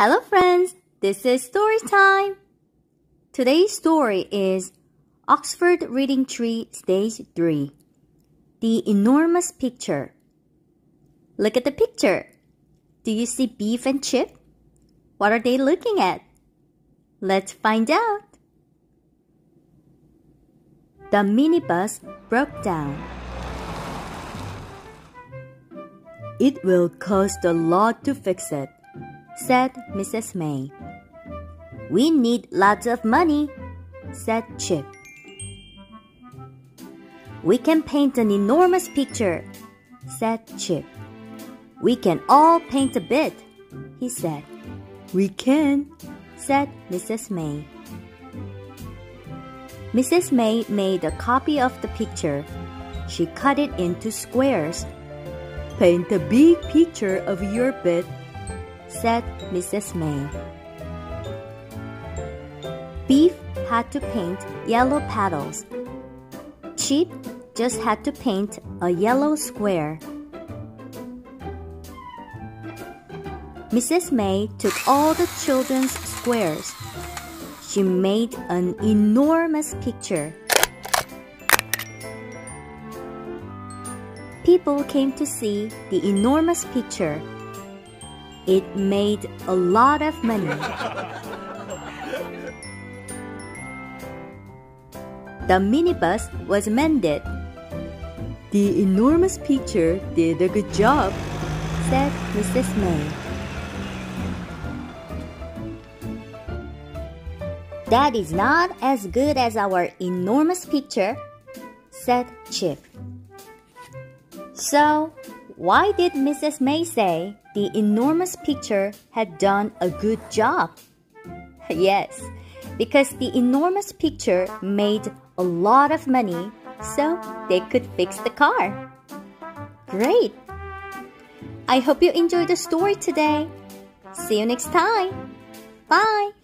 Hello friends, this is story time. Today's story is Oxford Reading Tree Stage 3. The enormous picture. Look at the picture. Do you see Biff and Chip? What are they looking at? Let's find out. The minibus broke down. It will cost a lot to fix it, said Mrs. May. We need lots of money, said Chip. We can paint an enormous picture, said Chip. We can all paint a bit, he said. We can, said Mrs. May. Mrs. May made a copy of the picture. She cut it into squares. Paint a big picture of your bed said Mrs. May. Biff had to paint yellow petals. Chip just had to paint a yellow square. Mrs. May took all the children's squares. She made an enormous picture. People came to see the enormous picture it made a lot of money. the minibus was mended. The enormous picture did a good job, said Mrs. May. That is not as good as our enormous picture, said Chip. So, why did Mrs. May say the enormous picture had done a good job? yes, because the enormous picture made a lot of money so they could fix the car. Great! I hope you enjoyed the story today. See you next time. Bye!